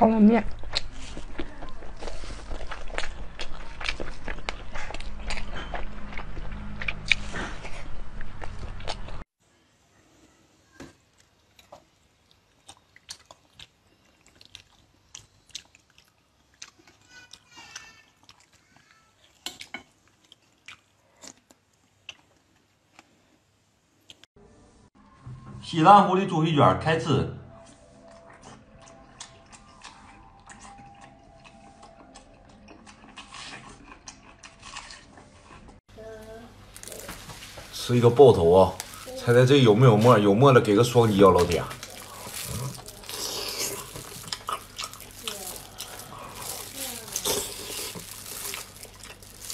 烤冷面。西兰湖的猪皮卷开吃。是一个爆头啊！猜猜这有没有沫？有沫的给个双击啊，老铁！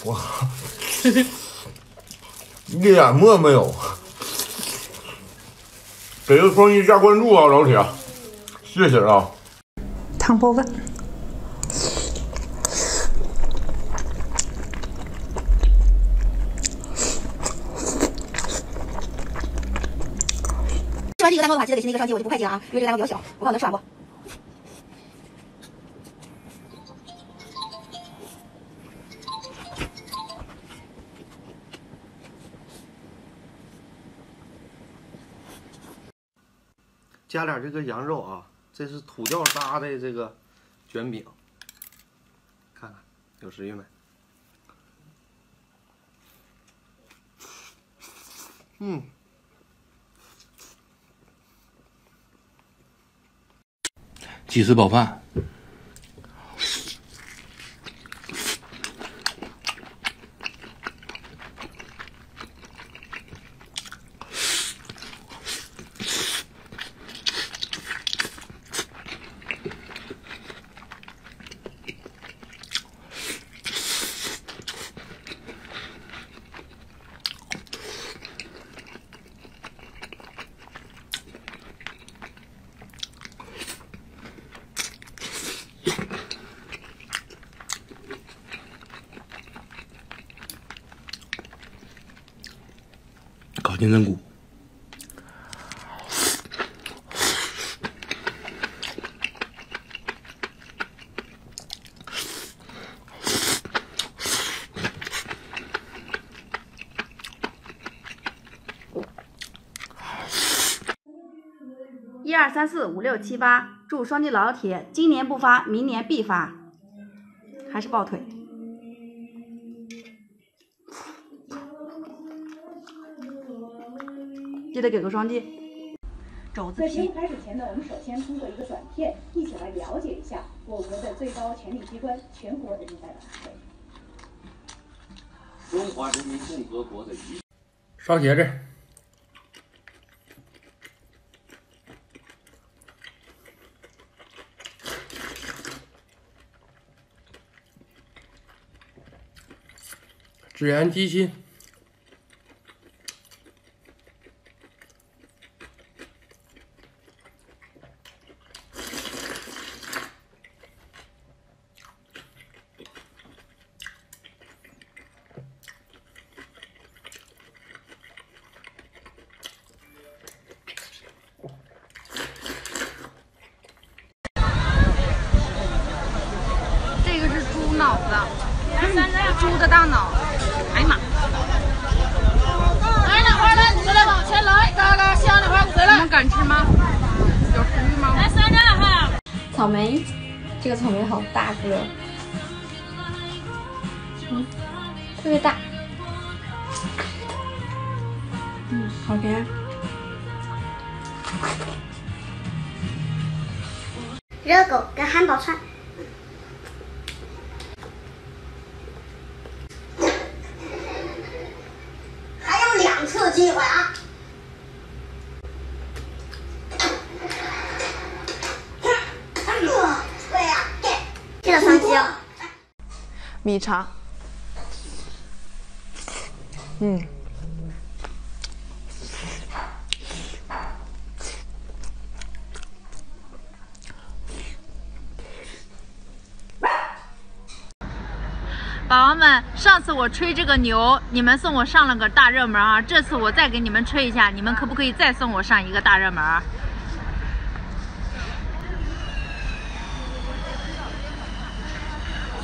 哇，一点沫没有。给个双击加关注啊，老铁！谢谢啊！汤包饭。完这个蛋糕的话，记得给新一个双击，我就不快击了啊，因为这个蛋糕比较小，我看我能吃完不？加点这个羊肉啊，这是土掉渣的这个卷饼，看看有食欲没？嗯。鸡翅包饭。金针菇。一二三四五六七八，祝双击老铁今年不发，明年必发，还是抱腿。记得给个双击。肘子在节目开始前呢，我们首先通过一个短片，一起来了解一下我国的最高权力机关——全国人民代表大会。中华人民共和国的一刷茄子。孜然鸡心。这个是猪脑子，猪的大脑。哎呀妈！来两块来，你们来往前来，嘎嘎香两块回来。你们敢吃吗？有食欲吗？来三个哈。草莓，这个草莓好大个，嗯，特别大，嗯，好甜。热狗跟汉堡串。还有两次机会啊！米肠，嗯，宝宝们，上次我吹这个牛，你们送我上了个大热门啊！这次我再给你们吹一下，你们可不可以再送我上一个大热门？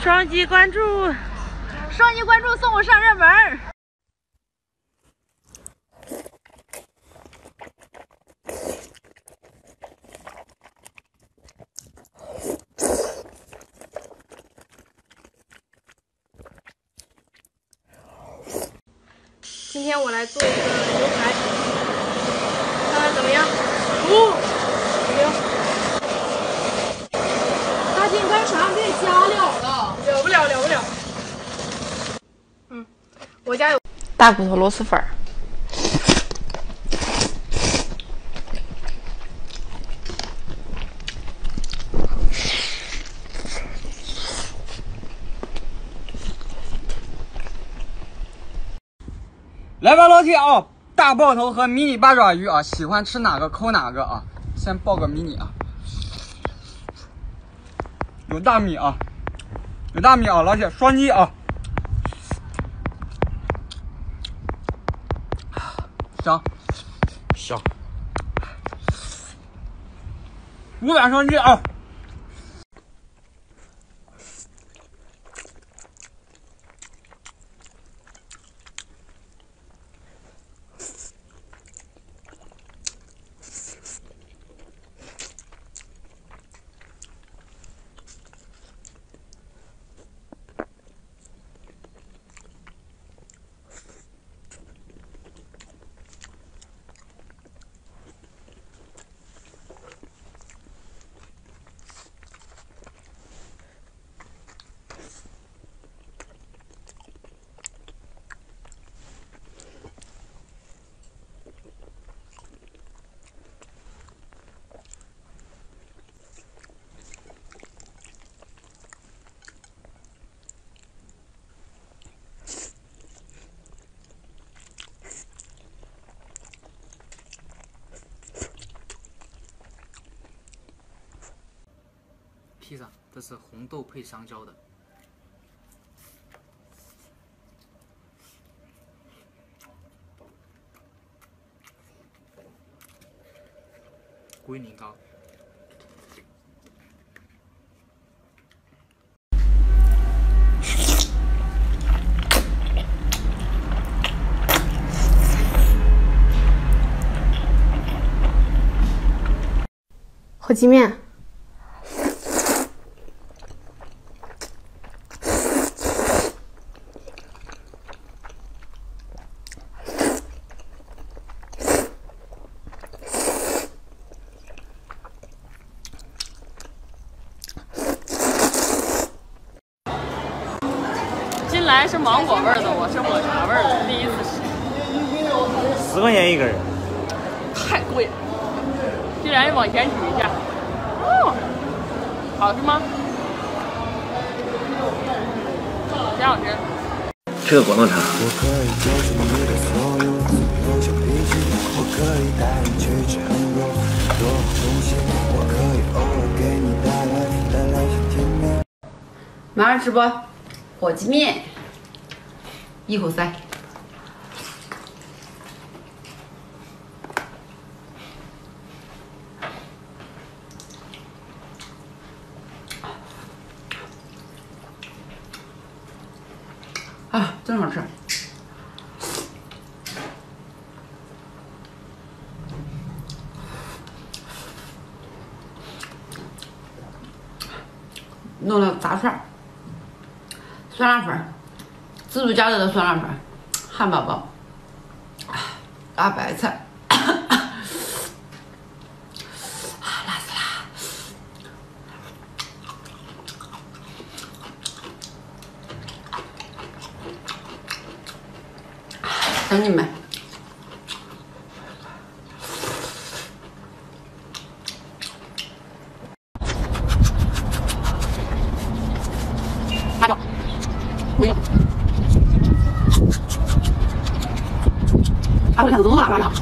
双击关注，双击关注送我上热门。今天我来做一个牛排，看看怎么样？哦，六。大姐，你干啥？别加料了，了不了，了不了。嗯，我家有大骨头螺蛳粉儿。来吧，老铁啊！大爆头和迷你八爪鱼啊，喜欢吃哪个抠哪个啊！先爆个迷你啊，有大米啊，有大米啊，老铁双击啊，香香，五百双击啊！披萨，这是红豆配香蕉的。龟苓膏。火鸡面。来是芒果味儿的，我是抹茶味儿的，第一次吃。十块钱一根儿，太贵了，既然往前举一下。哦，好吃吗？挺好吃。这个广东茶。马上直播火鸡面，一口塞。啊，真好吃！弄了炸串儿、酸辣粉儿、自助加热的酸辣粉、汉堡包、大白菜，啊，辣死啦！等你们。八角，没有。啊，我看